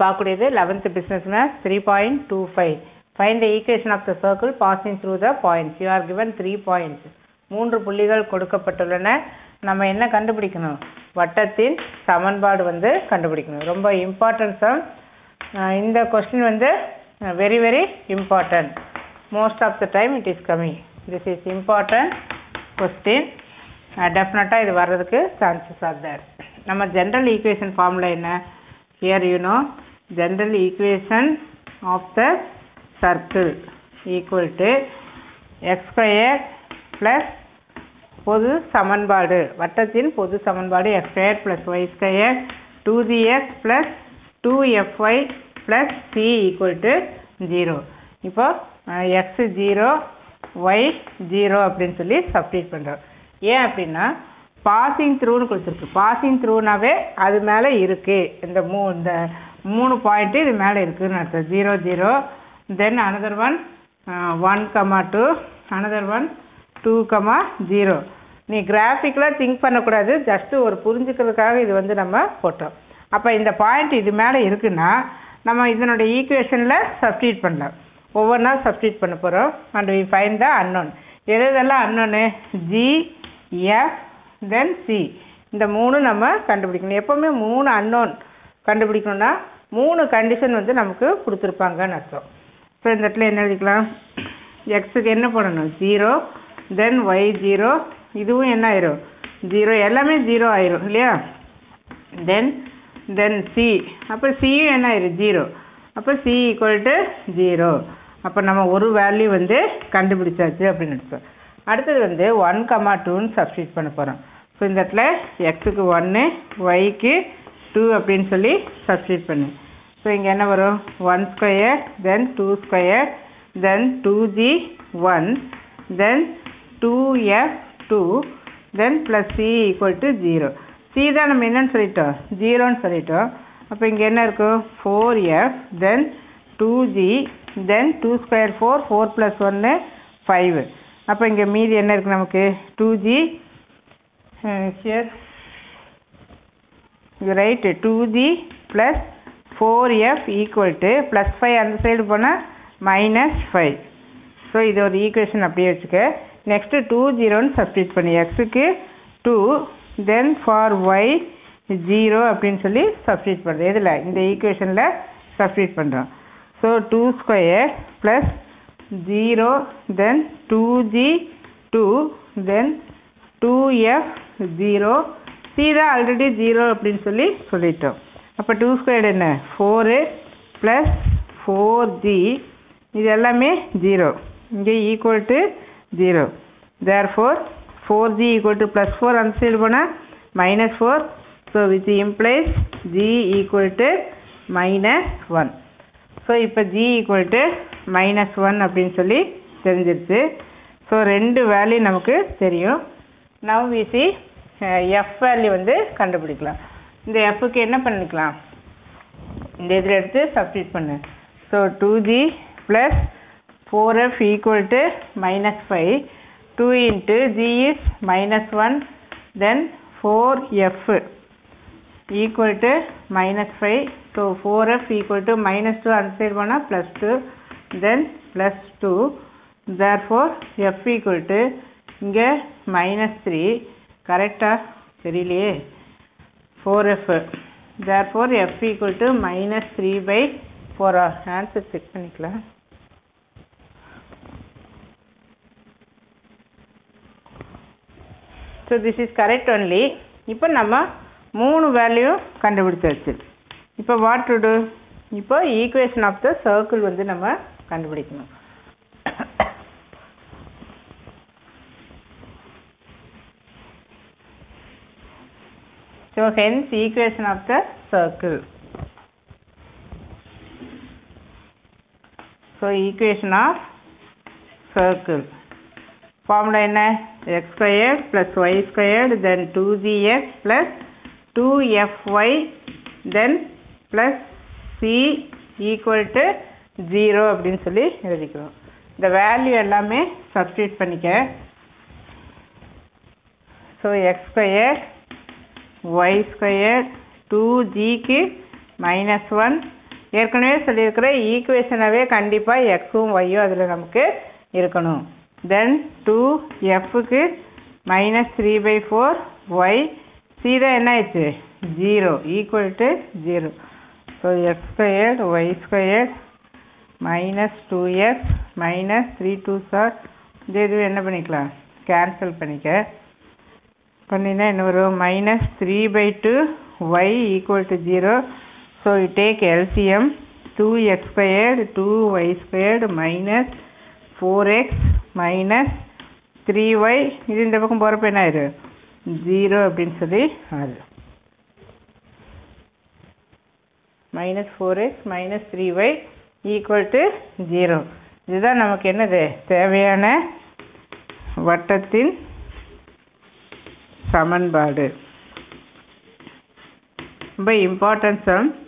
பார்க்கக்கூடியது eleventh business maths three point two five find the equation of the circle passing through the points you are given three points மூன்று புள்ளிகள் கொடுக்கப்பட்டுள்ளன. நம்ம என்ன கண்டுபிடிக்கணும்? வட்டத்தின் சமன்பாடு வந்து கண்டுபிடிக்கணும். ரொம்ப இம்பார்ட்டன்ட் இந்த கொஸ்டின் வந்து very very important most of the time it is coming this is important question டெஃபினட்டாக இது வர்றதுக்கு சான்சஸ் ஆர் தேர் நம்ம ஜென்ரல் ஈக்குவேஷன் ஃபார்முலா என்ன? Here you know general equation of the circle equal to x square plus பொது சமன்பாடு. வட்டத்தின் பொது சமன்பாடு x square plus y square two g x plus two f y plus c equal to zero இப்போ x zero y zero அப்படின்னு சொல்லி substitute பண்ணுறோம் ஏன் அப்படின்னா பாசிங் த்ரூன்னு கொடுத்துருக்கு. பாசிங் த்ரூனாவே அது மேலே இருக்குது இந்த மூ இந்த மூணு பாயிண்ட்டு இது மேலே இருக்குதுன்னு அர்த்தம். Zero zero then another one one comma two another one two comma zero நீ கிராஃபிக்கலாக திங்க் பண்ணக்கூடாது. ஜஸ்ட்டு ஒரு புரிஞ்சுக்கிறதுக்காக இது வந்து நம்ம போட்டோம். அப்போ இந்த பாயிண்ட் இது மேலே இருக்குன்னா நம்ம இதனுடைய ஈக்குவேஷனில் சப்ஸ்டியூட் பண்ணலாம். ஒவ்வொன்றா சப்ஸ்டியூட் பண்ண போகிறோம் and we find the unknown எது எதெல்லாம் அன்னோன்னு ஜி எஃப் தென் சி இந்த மூணு நம்ம கண்டுபிடிக்கணும். எப்போவுமே மூணு அன்னோன் கண்டுபிடிக்கணும்னா மூணு கண்டிஷன் வந்து நமக்கு கொடுத்துருப்பாங்கன்னு அர்த்தம். இப்போ இந்த இடத்துல என்ன எழுதிக்கலாம்? எக்ஸுக்கு என்ன பண்ணணும் ஜீரோ தென் ஒய் ஜீரோ இதுவும் என்ன ஆயிரும்? ஜீரோ எல்லாமே ஜீரோ ஆயிரும் இல்லையா? தென் தென் சி அப்போ சியும் என்ன ஆயிரும்? ஜீரோ அப்போ சி ஈக்குவல் டு ஜீரோ அப்போ நம்ம ஒரு வேல்யூ வந்து கண்டுபிடிச்சாச்சு அப்படின்னு நினச்சோம் அடுத்தது வந்து ஒன் கமா டூன்னு சப்ஸ்டியூட் பண்ண போகிறோம் ஸோ இந்த இடத்துல எக்ஸுக்கு ஒன்று ஒய்க்கு டூ அப்படின்னு சொல்லி சப்ஸ்டியூட் பண்ணு. ஸோ இங்கே என்ன வரும்? One square then two square then two g one then two f two then plus c equal to zero c தான் நம்ம என்னன்னு சொல்லிட்டோம்? ஜீரோன்னு சொல்லிட்டோம். அப்போ இங்கே என்ன இருக்கும்? Four f then two g then two square four four plus ஒன்று ஃபைவ் அப்போ இங்கே மீதி என்ன இருக்குது நமக்கு? டூ ஜி ஹியர் இது right two g plus four f equal to plus five அந்த சைடு போனால் மைனஸ் ஃபைவ் ஸோ இது ஒரு ஈக்குவேஷன் அப்படியே வச்சுக்க. நெக்ஸ்ட்டு டூ ஜீரோன்னு சப்ஸ்டியூட் பண்ணி. எக்ஸுக்கு two then for y zero அப்படின்னு சொல்லி சப்ஸ்டியூட் பண்ணுறது எதில்? இந்த ஈக்குவேஷனில் சப்ஸ்டியூட் பண்ணுறோம் so two square plus zero then two g two then two f zero c தான் ஆல்ரெடி ஜீரோ அப்படின்னு சொல்லி சொல்லிட்டோம். அப்போ டூ ஸ்கொயர் என்ன? ஃபோரு ப்ளஸ் ஃபோர் ஜி இது எல்லாமே ஜீரோ இங்கே equal to zero therefore four g equal to plus four அந்த சைடு போனால் minus four so which implies g equal to minus one so இப்போ g equal to minus one அப்படின்னு சொல்லி தெரிஞ்சிருச்சு. So ரெண்டு வேல்யூ நமக்கு தெரியும். நவ் விசி எஃப் வேல்யூ வந்து கண்டுபிடிக்கலாம். இந்த எஃப்க்கு என்ன பண்ணிக்கலாம்? இந்த இதில் எடுத்து சப்ஸ்டியூட் பண்ணு. So two g plus four f equal to minus five two into g is minus one then four f equal to minus five so four f equal to minus two அந்த side போனால் plus two then plus two therefore f equal to இங்கே minus three கரெக்டாக தெரியலையே. Four f therefore f equal to minus three by four answer check பண்ணிக்கலாம். So this is correct only இப்போ நம்ம மூணு value கண்டுபிடிச்சாச்சு. இப்போ வாட் டு டு இப்போ ஈக்குவேஷன் ஆஃப் த சர்க்கிள் வந்து நம்ம கண்டுபிடிக்கணும் so hence equation of the circle so equation of circle formula என்ன x squared plus y squared then two g x plus two f y then plus c equal to zero அப்படின்னு சொல்லி எழுதிக்கிறோம். இந்த value எல்லாமே substitute பண்ணிக்க. So x square y square two ஜிக்கு minus one ஏற்கனவே சொல்லியிருக்கிற ஈக்குவேஷனாகவே கண்டிப்பாக எக்ஸும் ஒய்யும் அதில் நமக்கு இருக்கணும். Then two எஃப்க்கு minus three by four y c தான் என்ன ஆயிடுச்சு? Zero equal to zero so x squared y squared minus two x minus three two sir இது இது என்ன பண்ணிக்கலாம்? கேன்சல் பண்ணிக்க. பண்ணினா என்ன வரும்? Minus three by two y equal to zero so you take LCM two x squared two y squared minus four x minus three y இது இந்த பக்கம் போகிறப்ப என்ன ஆயிரு? ஜீரோ அப்படின்னு சொல்லி ஆகுது minus four x minus three y equal to zero இதுதான் நமக்கு என்னது? தேவையான வட்டத்தின் சமன்பாடு. ரொம்ப இம்பார்ட்டன்ஸ் சம்